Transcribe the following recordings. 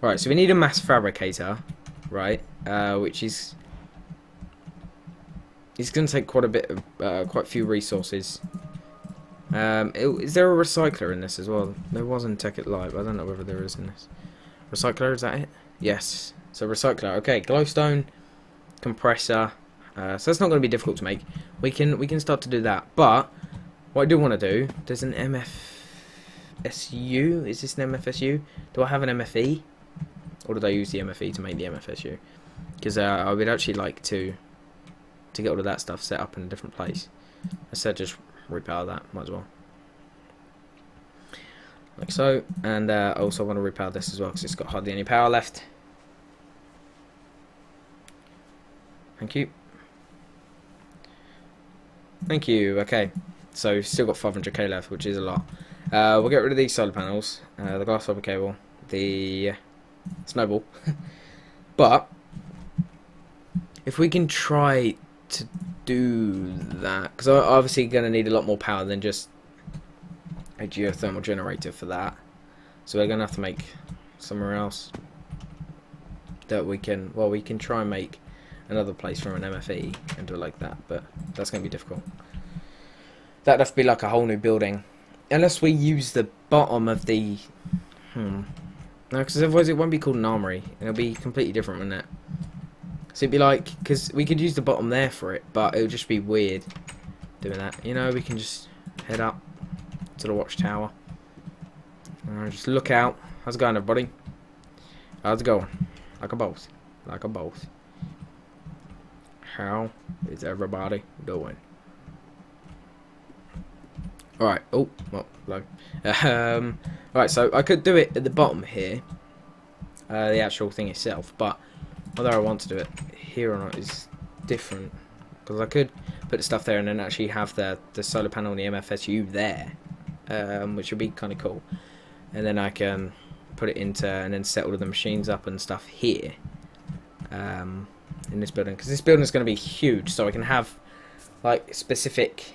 Right, so we need a mass fabricator, right? Uh, which is it's going to take quite a bit, of, uh, quite a few resources. Um, is there a recycler in this as well? There was in Tekkit Lite. I don't know whether there is in this. Recycler, is that it? Yes. So recycler. Okay, glowstone, compressor. Uh, so that's not going to be difficult to make. We can we can start to do that. But what I do want to do, there's an MFSU. Is this an MFSU? Do I have an MFE? Or did I use the MFE to make the MFSU? Because uh, I would actually like to to get all of that stuff set up in a different place. Instead, just repower that. Might as well. Like so. And uh, I also want to repower this as well because it's got hardly any power left. Thank you. Thank you. Okay. So still got 500k left, which is a lot. Uh, we'll get rid of these solar panels, uh, the glass fiber cable, the snowball. but if we can try to do that, because I'm obviously going to need a lot more power than just a geothermal generator for that. So we're going to have to make somewhere else that we can, well, we can try and make another place from an MFE and do it like that, but that's going to be difficult. That'd have to be like a whole new building. Unless we use the bottom of the... Hmm. No, because otherwise it won't be called an armory. It'll be completely different, wouldn't it? So it'd be like, because we could use the bottom there for it, but it would just be weird doing that. You know, we can just head up to the watchtower. And just look out. How's it going, everybody? How's it going? Like a boss. Like a boss. How is everybody doing? Alright, oh, well, low. Um, Alright, so I could do it at the bottom here. Uh, the actual thing itself, but whether I want to do it here or not is different. Because I could put the stuff there and then actually have the, the solar panel and the MFSU there. Um, which would be kind of cool. And then I can put it into and then set all of the machines up and stuff here. Um, in this building. Because this building is going to be huge. So I can have like specific...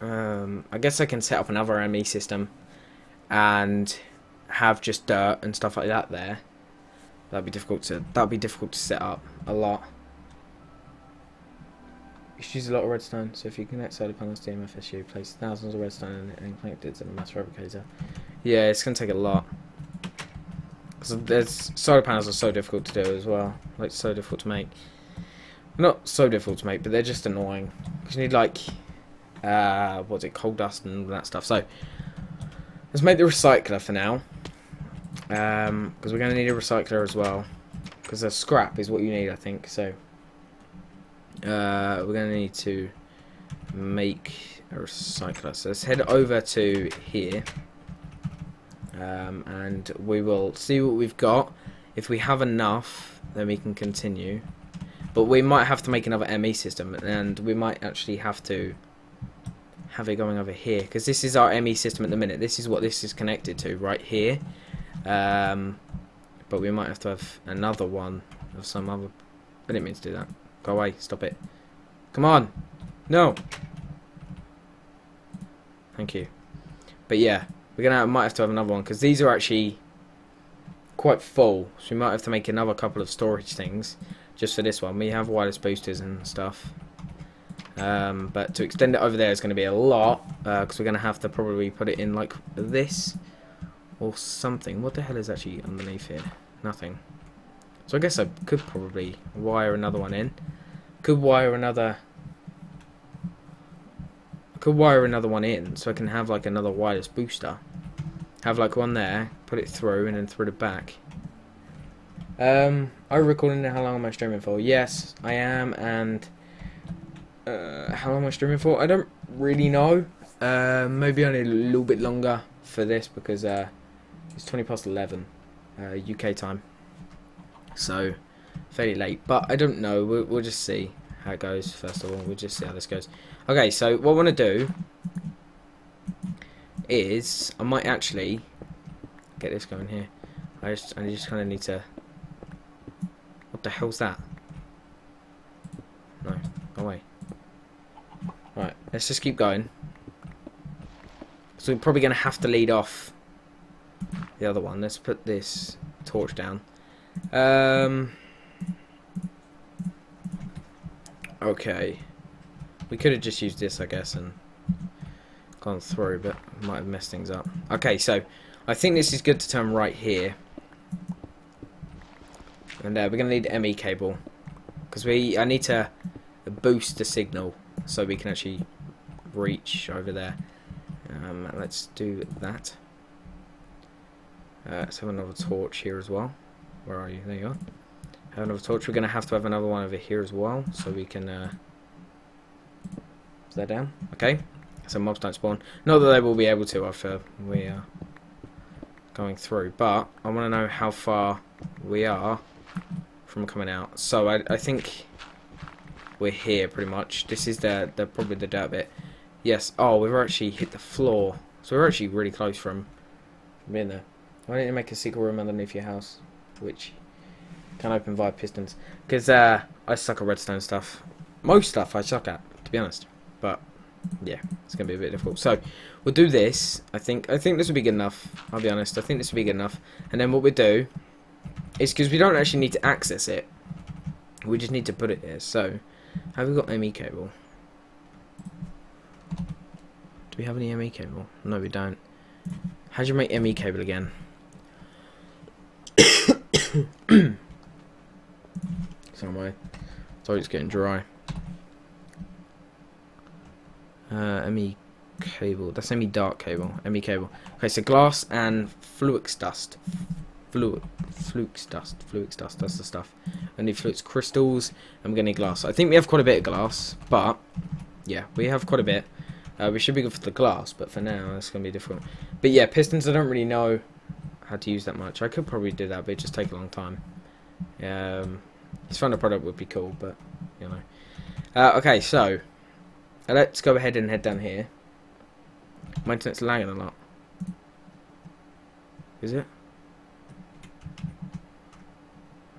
Um, I guess I can set up another ME system. And have just dirt and stuff like that there. That'd be difficult to that'd be difficult to set up a lot. You should use a lot of redstone, so if you connect solar panels to MFSU, place thousands of redstone it and connect it to the mass fabricator. Yeah, it's gonna take a lot. Because there's solar panels are so difficult to do as well. Like so difficult to make. Not so difficult to make, but they're just annoying. Because you need like uh what's it, coal dust and that stuff. So let's make the recycler for now. Because um, we're going to need a recycler as well. Because the scrap is what you need, I think. So uh, we're going to need to make a recycler. So let's head over to here. Um, and we will see what we've got. If we have enough, then we can continue. But we might have to make another ME system. And we might actually have to have it going over here. Because this is our ME system at the minute. This is what this is connected to right here. Um, but we might have to have another one of some other... I didn't mean to do that. Go away. Stop it. Come on. No. Thank you. But yeah, we're gonna might have to have another one because these are actually quite full. So we might have to make another couple of storage things just for this one. We have wireless boosters and stuff. Um, but to extend it over there is going to be a lot because uh, we're going to have to probably put it in like this or something. What the hell is actually underneath here? Nothing. So I guess I could probably wire another one in. Could wire another... I could wire another one in so I can have like another wireless booster. Have like one there, put it through and then through the back. Um, are you recording how long am I streaming for? Yes, I am and... Uh, how long am I streaming for? I don't really know. Uh, maybe only a little bit longer for this because uh, it's 20 past 11 uh, UK time. So, fairly late. But I don't know. We'll, we'll just see how it goes, first of all. We'll just see how this goes. Okay, so what I want to do is I might actually get this going here. I just, I just kind of need to... What the hell's that? No, away. Right, let's just keep going. So we're probably going to have to lead off the other one. Let's put this torch down. Um, okay. We could have just used this, I guess, and gone through, but might have messed things up. Okay, so I think this is good to turn right here. And uh, we're going to need ME cable. Because we, I need to boost the signal so we can actually reach over there. Um, let's do that. Uh, let's have another torch here as well. Where are you? There you are. Have another torch. We're going to have to have another one over here as well, so we can... Uh, is that down? Okay. So mobs don't spawn. Not that they will be able to after we are going through, but I want to know how far we are from coming out. So I, I think we're here pretty much. This is the, the probably the dirt bit. Yes. Oh, we've actually hit the floor. So we're actually really close from being there. Why don't you make a secret room underneath your house? Which can open via pistons. Because uh, I suck at redstone stuff. Most stuff I suck at, to be honest. But, yeah, it's going to be a bit difficult. So, we'll do this. I think I think this will be good enough. I'll be honest. I think this will be good enough. And then what we do is because we don't actually need to access it. We just need to put it there. So, have we got ME cable? Do we have any ME cable? No, we don't. How do you make ME cable again? Some way. Sorry, it's getting dry. Uh, ME cable. That's ME dark cable. ME cable. Okay, so glass and fluix dust. Fluid, flukes dust. Fluix dust. That's the stuff. Need flux crystals. I'm gonna need glass. I think we have quite a bit of glass, but yeah, we have quite a bit. Uh, we should be good for the glass, but for now, it's gonna be difficult. But yeah, pistons. I don't really know how to use that much. I could probably do that, but it just take a long time. Um, this final product would be cool, but you know. Uh, okay, so let's go ahead and head down here. My internet's lagging a lot. Is it?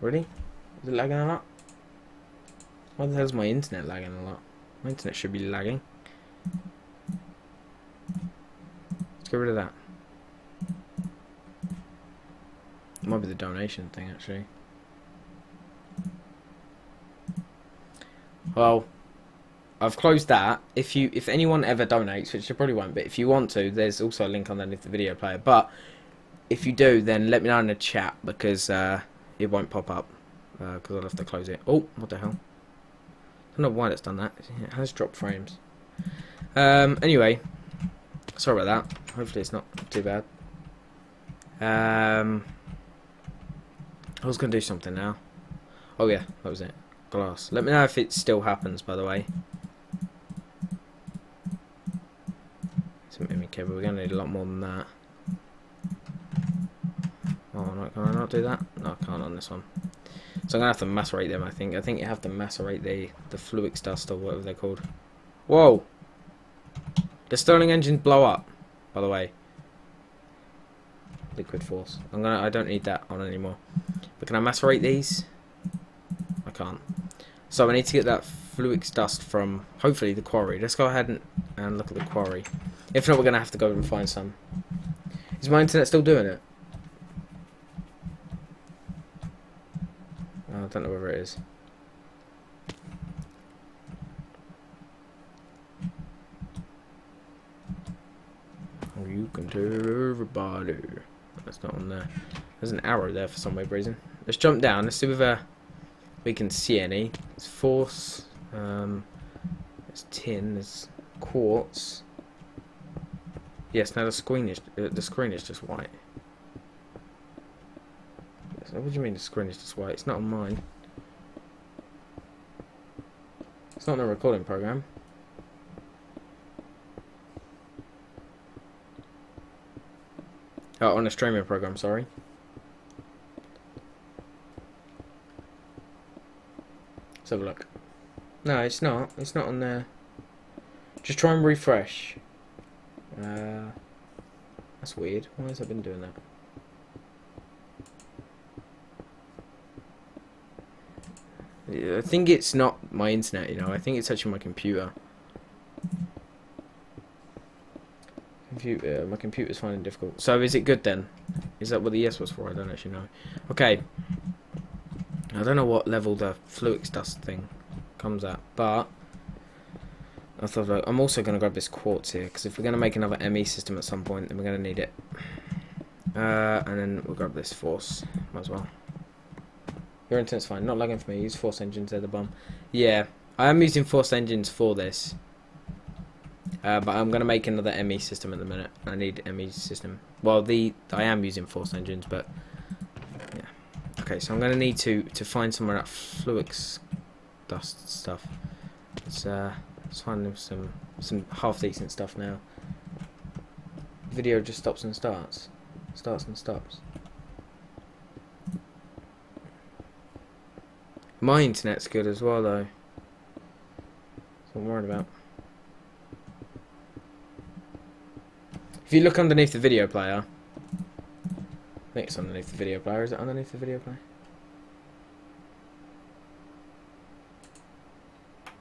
Really? Is it lagging a lot? Why the hell is my internet lagging a lot? My internet should be lagging. Let's get rid of that. It might be the donation thing, actually. Well, I've closed that. If you, if anyone ever donates, which you probably won't, but if you want to, there's also a link underneath the video player. But if you do, then let me know in the chat because uh, it won't pop up because uh, I'll have to close it. Oh, what the hell? I don't know why it's done that. It has dropped frames. Um, anyway, sorry about that. Hopefully it's not too bad. Um, I was going to do something now. Oh yeah, that was it. Glass. Let me know if it still happens, by the way. Some ME cable. We're going to need a lot more than that. Oh, no, can I not do that? No, I can't on this one. So I'm to have to macerate them, I think. I think you have to macerate the, the fluix dust or whatever they're called. Whoa! The Stirling engines blow up, by the way. Liquid force. I'm gonna I don't need that on anymore. But can I macerate these? I can't. So I need to get that fluix dust from hopefully the quarry. Let's go ahead and, and look at the quarry. If not we're gonna have to go and find some. Is my internet still doing it? I don't know whether it is. You can tell everybody. That's not on there. There's an arrow there for some weird reason. Let's jump down. Let's see whether we can see any. It's force. Um, there's tin. There's quartz. Yes. Now the screen is uh, the screen is just white. What do you mean the screen is just white? It's not on mine. It's not in the recording program. Oh, on a streaming program, sorry. Let's have a look. No, it's not. It's not on there. Just try and refresh. Uh, that's weird. Why has I been doing that? I think it's not my internet, you know. I think it's actually my computer. Computer, my computer's finding difficult. So is it good then? Is that what the yes was for? I don't actually know. Okay. I don't know what level the Fluix dust thing comes at, but I thought like, I'm also going to grab this quartz here because if we're going to make another ME system at some point, then we're going to need it. Uh, and then we'll grab this force. As well. Your intent's fine. Not lagging for me. Use force engines. They're the bomb. Yeah, I am using force engines for this. Uh, but I'm going to make another ME system at the minute. I need ME system. Well, the I am using force engines, but yeah. Okay, so I'm going to need to to find somewhere that Fluix dust stuff. Let's uh, let's find some some half decent stuff now. Video just stops and starts, starts and stops. My internet's good as well, though. That's what I'm worried about. If you look underneath the video player, I think it's underneath the video player. Is it underneath the video player?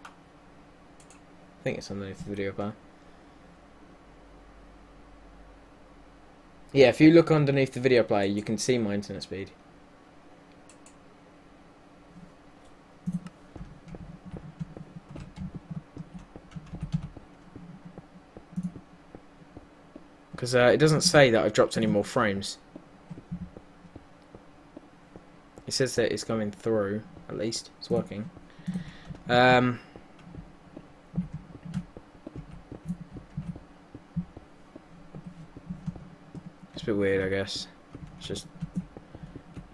I think it's underneath the video player. Yeah, if you look underneath the video player, you can see my internet speed. Because uh, it doesn't say that I've dropped any more frames. It says that it's going through, at least. It's working. Um, it's a bit weird, I guess. It's just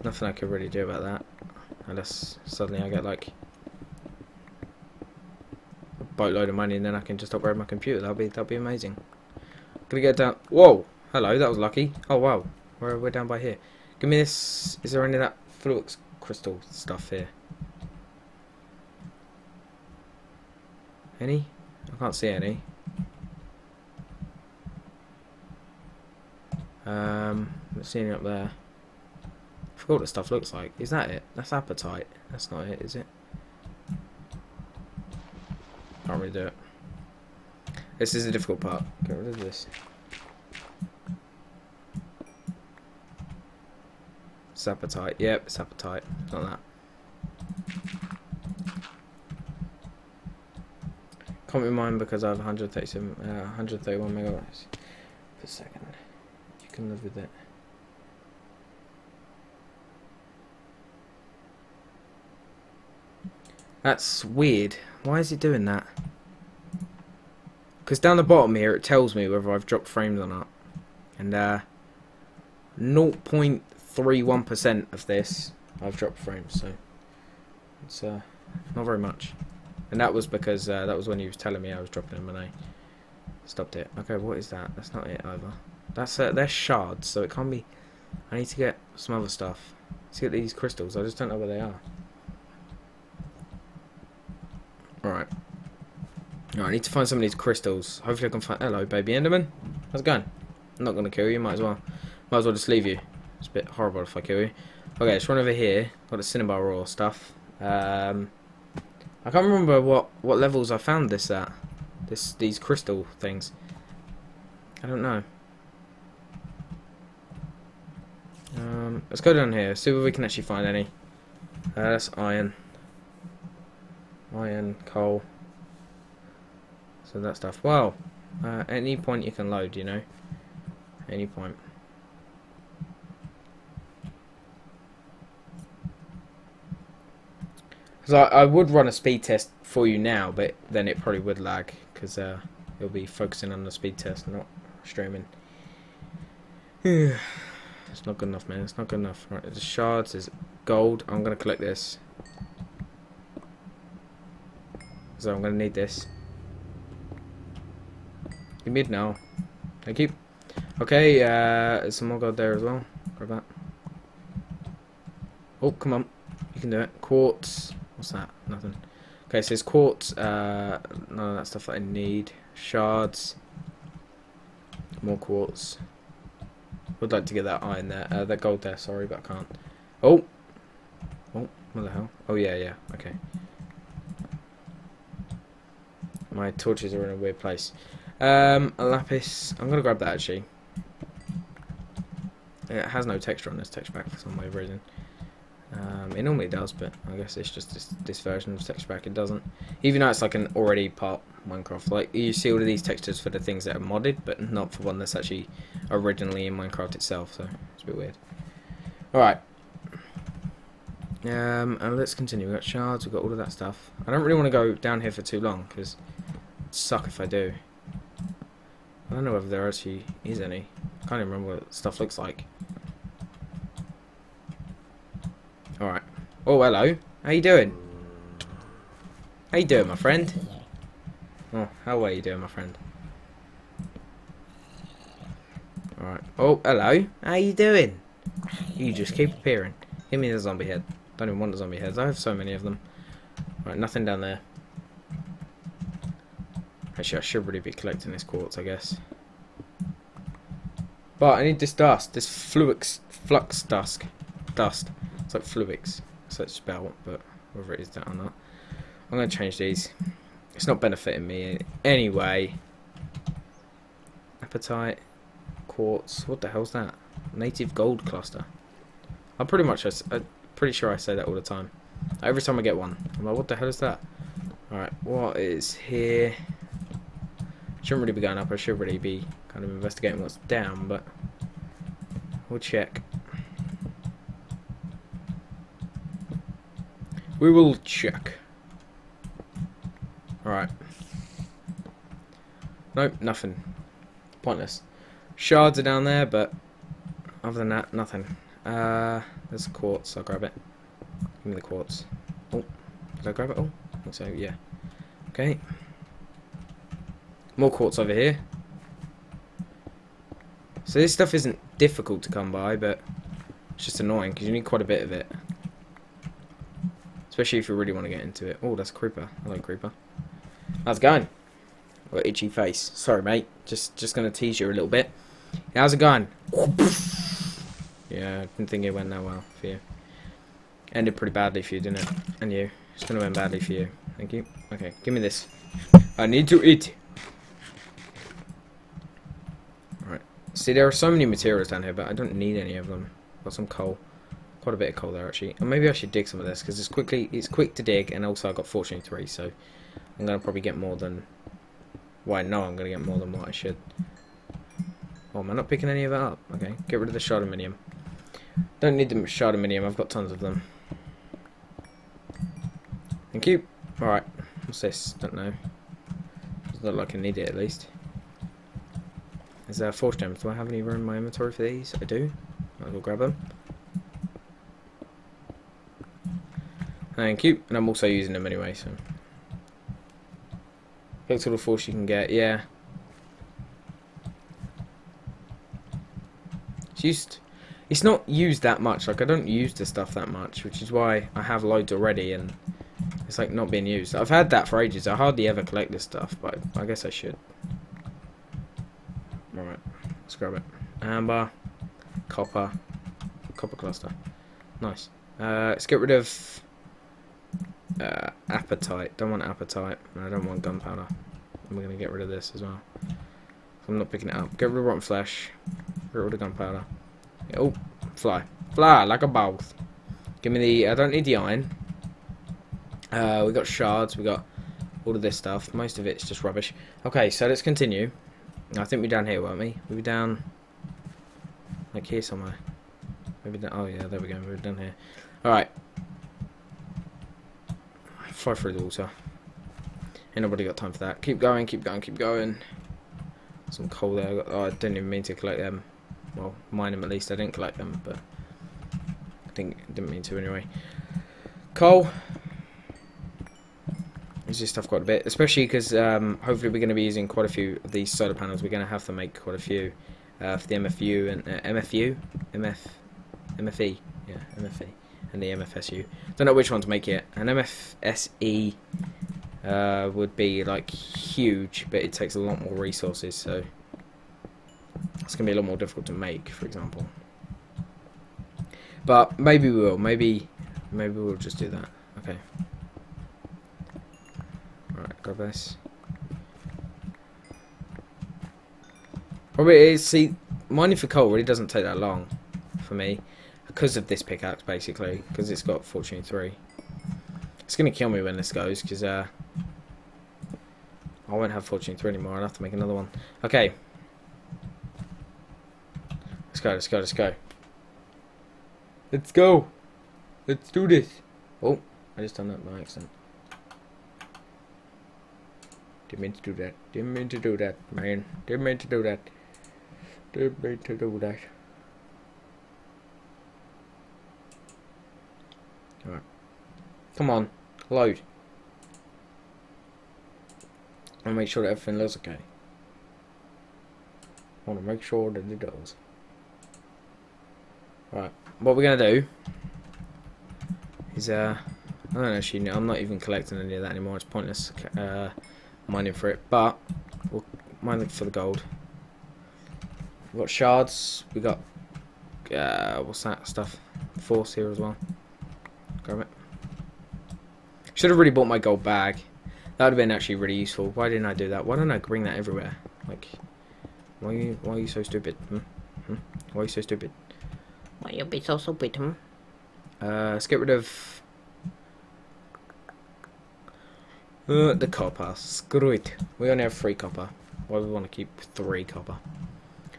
nothing I could really do about that. Unless suddenly I get like a boatload of money and then I can just upgrade my computer. That'll be that'll be amazing. Gonna get down. Whoa! Hello, that was lucky. Oh wow, we're we're down by here. Give me this. Is there any of that flux crystal stuff here? Any? I can't see any. Um, let's see any up there. I forgot what the stuff looks like. Is that it? That's apatite. That's not it, is it? Can't really do it. This is the difficult part. Get rid of this. It's apatite. Yep, it's apatite. Not that. Can't be mine because I have 137, uh, 131 megabytes per second. You can live with it. That's weird. Why is it doing that? Because down the bottom here it tells me whether I've dropped frames or not. And uh, 0.31% of this I've dropped frames, so it's uh, not very much. And that was because uh, that was when he was telling me I was dropping them and I stopped it. Okay, what is that? That's not it either. That's uh, they're shards, so it can't be. I need to get some other stuff. Let's get these crystals. I just don't know where they are. Alright. Right, I need to find some of these crystals. Hopefully I can find... Hello, baby Enderman. How's it going? I'm not going to kill you. Might as well. Might as well just leave you. It's a bit horrible if I kill you. Okay, let's run over here. Got the cinnabar ore stuff. Um, I can't remember what, what levels I found this at. This These crystal things. I don't know. Um, let's go down here. See if we can actually find any. Uh, that's iron. Iron, coal. So that stuff. Well, uh, any point you can load, you know. Any point. Because I, I would run a speed test for you now, but then it probably would lag. Because uh, it'll be focusing on the speed test, not streaming. it's not good enough, man. It's not good enough. Right, the shards is gold. I'm going to collect this. So I'm going to need this. Me it now. Thank you. Okay, uh, there's some more gold there as well. Grab that. Oh, come on. You can do it. Quartz. What's that? Nothing. Okay, so it's quartz. Uh, none of that stuff that I need. Shards. More quartz. Would like to get that iron there. Uh, that gold there, sorry, but I can't. Oh! Oh, what the hell? Oh, yeah, yeah. Okay. My torches are in a weird place. Um, lapis. I'm gonna grab that actually. it has no texture on this texture pack for some weird reason. Um, it normally does, but I guess it's just this, this version of texture pack. It doesn't, even though it's like an already part Minecraft. Like you see all of these textures for the things that are modded, but not for one that's actually originally in Minecraft itself. So it's a bit weird. All right. Um, and let's continue. We've got shards. We've got all of that stuff. I don't really want to go down here for too long because suck if I do. I don't know whether there actually is any. I can't even remember what stuff looks like. Alright. Oh, hello. How you doing? How you doing, my friend? Oh, how are you doing, my friend? Alright. Oh, hello. How you doing? You just keep appearing. Give me the zombie head. Don't even want the zombie heads. I have so many of them. All right, nothing down there. Actually, I should really be collecting this quartz, I guess. But I need this dust. This flux, flux dust. Dust. It's like fluix. So it's spelled, but whether it is that or not. I'm going to change these. It's not benefiting me in anyway. Apatite, Quartz. What the hell's that? Native gold cluster. I'm pretty much, I'm pretty sure I say that all the time. Every time I get one. I'm like, what the hell is that? Alright, what is here? Shouldn't really be going up. I should really be kind of investigating what's down, but we'll check. We will check. Alright. Nope, nothing. Pointless. Shards are down there, but other than that, nothing. Uh, there's quartz. I'll grab it. Give me the quartz. Oh, did I grab it all? I think so, yeah. Okay. More quartz over here. So this stuff isn't difficult to come by, but it's just annoying because you need quite a bit of it. Especially if you really want to get into it. Oh, that's creeper. Hello, creeper. How's it going? Got itchy face. Sorry, mate. Just just going to tease you a little bit. How's it going? Yeah, I didn't think it went that well for you. Ended pretty badly for you, didn't it? And you. It's going to end badly for you. Thank you. Okay, give me this. I need to eat. See, there are so many materials down here, but I don't need any of them. Got some coal. Quite a bit of coal there, actually. And maybe I should dig some of this, because it's quickly it's quick to dig, and also I got Fortune 3, so I'm going to probably get more than... Well, know I'm going to get more than what I should. Oh, am I not picking any of it up? Okay, get rid of the shardaminium. Don't need the shardaminium, I've got tons of them. Thank you. Alright, what's this? Don't know. Doesn't look like I need it, at least. Is there force gems? Do I have any room in my inventory for these? I do. I'll go grab them. Thank you. And I'm also using them anyway, so. Collect all the force you can get, yeah. It's used it's not used that much. Like I don't use the stuff that much, which is why I have loads already and it's like not being used. I've had that for ages. I hardly ever collect this stuff, but I guess I should. Let's grab it. Amber, copper, copper cluster. Nice. Uh, let's get rid of uh, apatite. Don't want apatite. I don't want gunpowder. And we're going to get rid of this as well. I'm not picking it up. Get rid of rotten flesh. Get rid of gunpowder. Oh, fly. Fly like a both. Give me the... I don't need the iron. Uh, we got shards. We got all of this stuff. Most of it's just rubbish. Okay, so let's continue. I think we're down here, weren't we? We were down like here somewhere. Maybe down, oh yeah, there we go. We are down here. All right. Fly through the water. Ain't nobody got time for that. Keep going, keep going, keep going. Some coal there. I, got, oh, I didn't even mean to collect them. Well, mine them at least. I didn't collect them, but I think didn't mean to anyway. Coal this stuff quite a bit, especially because um, hopefully we're going to be using quite a few of these solar panels. We're going to have to make quite a few uh, for the MFU and uh, MFU, MF, MFE, yeah, MFE, and the MFSU. Don't know which one to make yet. An MFSE uh, would be like huge, but it takes a lot more resources, so it's going to be a lot more difficult to make, for example. But maybe we will. Maybe, maybe we'll just do that. Okay. This. Probably, is. see, mining for coal really doesn't take that long. for me because of this pickaxe, basically, because it's got Fortune 3. It's going to kill me when this goes, because uh, I won't have Fortune 3 anymore. I'll have to make another one. Okay. Let's go, let's go, let's go. Let's go. Let's do this. Oh, I just done that by accident. Didn't mean to do that. Didn't mean to do that, man. Didn't mean to do that. Didn't mean to do that. Alright. Come on. Load. I'll make sure that everything looks okay. I want to make sure that it does. Right. What we're going to do is, uh, I don't actually know. I'm not even collecting any of that anymore. It's pointless uh, mining for it. But, we'll mine for the gold. We've got shards. we got, uh, what's that stuff? Force here as well. Grab it. Should have really bought my gold bag. That would have been actually really useful. Why didn't I do that? Why don't I bring that everywhere? Like, why are you, why are you so stupid? Hmm? Hmm? Why are you so stupid? Why you be so stupid, hmm? Uh, let's get rid of uh, the copper. Screw it. We only have three copper. Why do we want to keep three copper?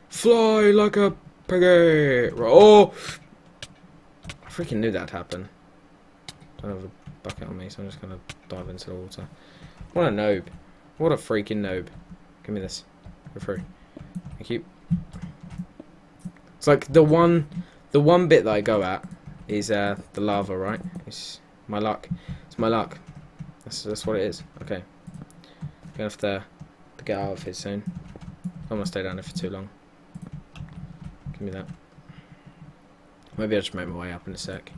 Fly like a piggy! Oh! I freaking knew that'd happen. Don't have a bucket on me, so I'm just gonna dive into the water. What a noob. What a freaking noob. Give me this. Go through. Thank you. It's like the one the one bit that I go at is uh, the lava, right? It's my luck. It's my luck. That's that's what it is. Okay. I'm gonna have to, to get out of here soon. I don't want to stay down there for too long. Give me that. Maybe I'll just make my way up in a sec.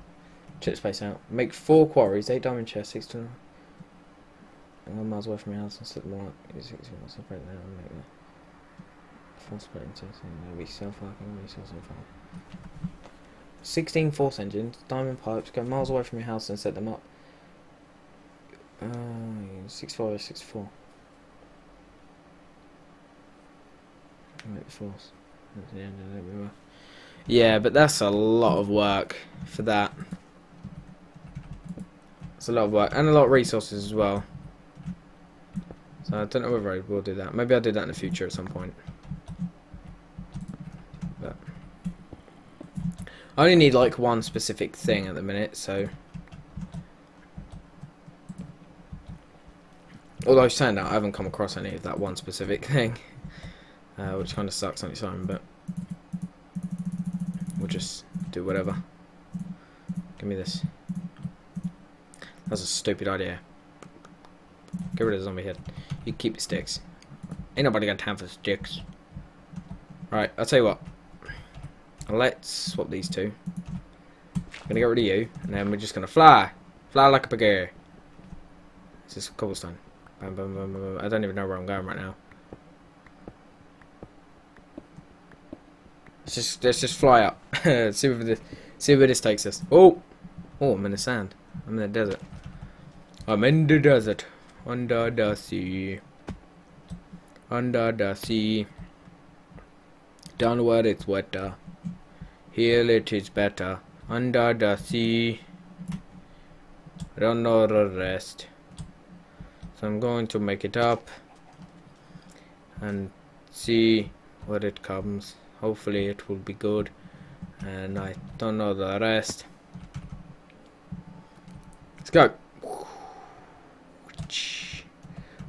Check space out. Make four quarries, eight diamond chests, six to one miles away from your house and set them all up. Make full split into fire. 16 force engines, diamond pipes, go miles away from your house and set them up. Uh, 65 64. Make the force. That's the end of it, we were. Yeah, but that's a lot of work for that. It's a lot of work and a lot of resources as well. So I don't know whether I will do that. Maybe I'll do that in the future at some point. But I only need like one specific thing at the minute, so Although saying that, I haven't come across any of that one specific thing, uh, which kind of sucks on its own, but we'll just do whatever. Give me this. That's a stupid idea. Get rid of the zombie head. You keep the sticks. Ain't nobody got time for sticks. Right, I'll tell you what. Let's swap these two. I'm gonna get rid of you, and then we're just gonna fly. Fly like a piggy. This is cobblestone. I don't even know where I'm going right now. Let's just let's just fly up. see where this see where this takes us. Oh, oh, I'm in the sand. I'm in the desert. I'm in the desert. Under the sea. Under the sea. Down where it's wetter. Here it is better. Under the sea. Know the rest. So I'm going to make it up. And see where it comes. Hopefully it will be good. And I don't know the rest. Let's go.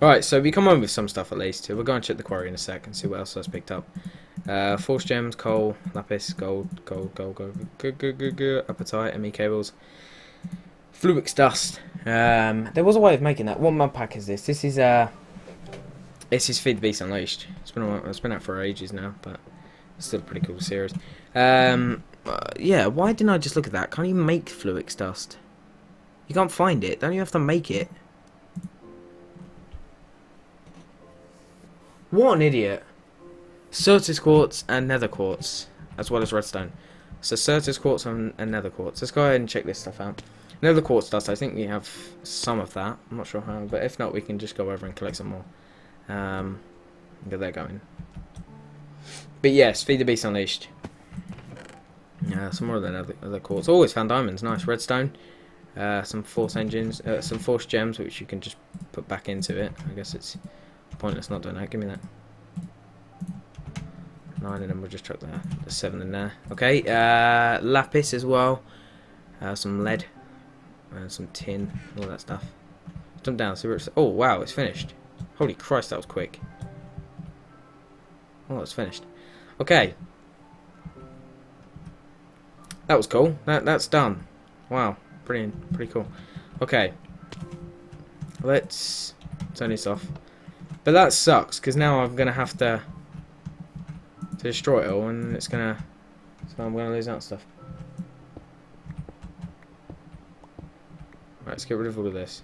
Alright, so we come home with some stuff at least. We'll go and check the quarry in a sec and see what else I've picked up. Uh, force gems, coal, lapis, gold, gold, gold, gold, good, good, apatite, ME cables, Fluix dust. Um, there was a way of making that. What mud pack is this? This is uh, this is Feed the Beast Unleashed. It's been it's been out for ages now, but it's still a pretty cool series. Um, uh, yeah, why didn't I just look at that? Can't you make Fluix dust? You can't find it. Don't you have to make it? What an idiot. Certus quartz and nether quartz, as well as redstone. So Certus quartz and, and nether quartz. Let's go ahead and check this stuff out. Nether quartz dust, I think we have some of that. I'm not sure how, but if not, we can just go over and collect some more. Um, get that going. But yes, Feed the Beast Unleashed. Yeah, some more than other, other quartz. Always found diamonds. Nice redstone. Uh, some force engines, uh, some force gems, which you can just put back into it. I guess it's pointless not doing that. Give me that. Nine, and then we'll just chuck the, the seven in there. Okay, uh, lapis as well. Uh, some lead, and some tin, all that stuff. Jump down. See where it's. Oh wow, it's finished. Holy Christ, that was quick. Oh, it's finished. Okay. That was cool. That that's done. Wow, pretty pretty cool. Okay. Let's turn this off. But that sucks because now I'm gonna have to to destroy it all, and it's gonna so I'm gonna lose that stuff. Let's get rid of all of this.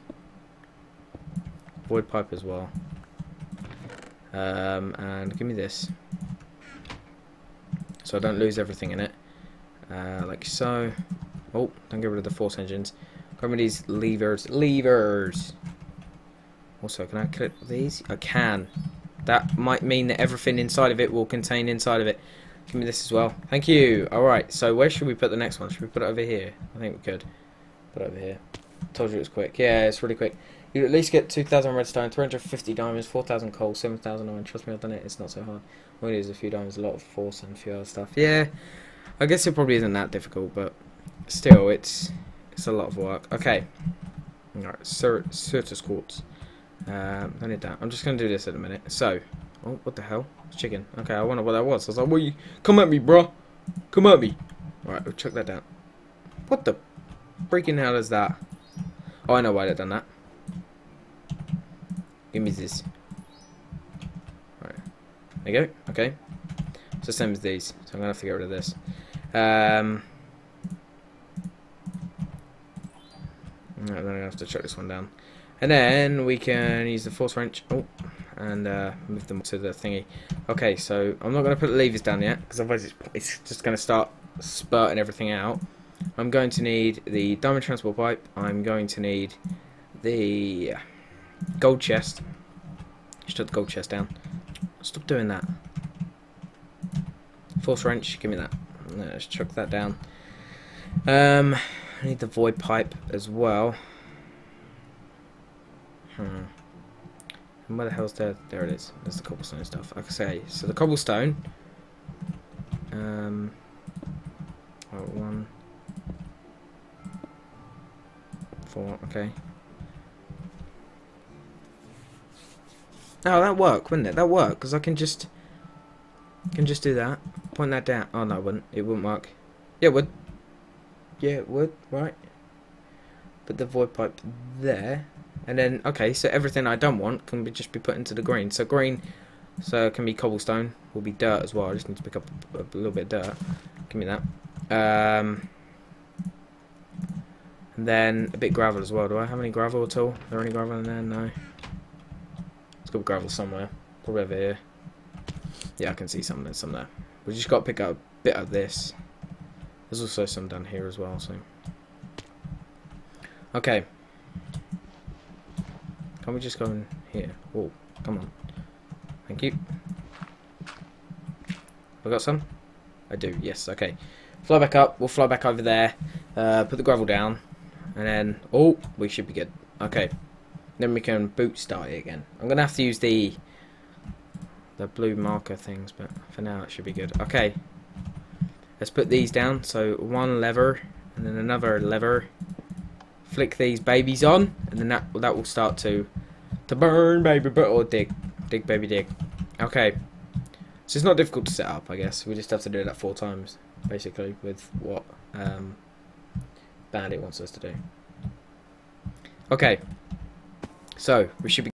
Void pipe as well. Um, and give me this. So I don't lose everything in it. Uh, like so. Oh don't get rid of the force engines. Grab rid of these levers. Levers! Also can I clip these? I can. That might mean that everything inside of it will contain inside of it. Give me this as well. Thank you. Alright so where should we put the next one? Should we put it over here? I think we could. Put it over here told you it was quick yeah it's really quick you at least get 2,000 redstone, 350 diamonds, 4,000 coal, 7,000 iron. Trust me, I've done it. It's not so hard. All it is a few diamonds, a lot of force, and a few other stuff. Yeah, I guess it probably isn't that difficult, but still, it's it's a lot of work. Okay. Alright, Certus quartz. Um, I need that. I'm just going to do this in a minute. So, oh, what the hell? Chicken. Okay, I wonder what that was. I was like, what you... Come at me, bro. Come at me. Alright, we'll check that down. What the freaking hell is that? Oh, I know why they've done that. Give me this. There you go. Okay. It's the same as these, so I'm gonna have to get rid of this. Um. I'm gonna have to chuck this one down, and then we can use the force wrench. Oh, and uh, move them to the thingy. Okay, so I'm not gonna put the levers down yet because otherwise it's, it's just gonna start spurting everything out. I'm going to need the diamond transport pipe. I'm going to need the Gold chest. Shut the gold chest down. Stop doing that. Force wrench, give me that. Let's chuck that down. Um, I need the void pipe as well. Hmm. And where the hell's there? There it is. There's the cobblestone stuff. Like I say, so the cobblestone. Um. Oh, one. Four. Okay. Oh, that work, wouldn't it? That work, because I can just can just do that. Point that down. Oh no, it wouldn't. It wouldn't work. Yeah, it would. Yeah, it would. Right. Put the void pipe there, and then okay. So everything I don't want can be just be put into the green. So green, so it can be cobblestone. Will be dirt as well. I just need to pick up a, a little bit of dirt. Give me that. Um. And then a bit gravel as well. Do I have any gravel at all? Is there any gravel in there? No. There's got gravel somewhere. Probably over here. Yeah, I can see some, some there. We just got to pick up a bit of this. There's also some down here as well, so... Okay. Can't we just go in here? Oh, come on. Thank you. I got some? I do, yes, okay. Fly back up, we'll fly back over there, uh, put the gravel down, and then, oh, we should be good. Okay. Then we can boot start it again. I'm going to have to use the the blue marker things, but for now it should be good. Okay. Let's put these down. So one lever and then another lever. Flick these babies on and then that that will start to to burn baby but or dig. Dig baby dig. Okay. So it's not difficult to set up, I guess. We just have to do that four times, basically, with what um, Bandit wants us to do. Okay. So, we should be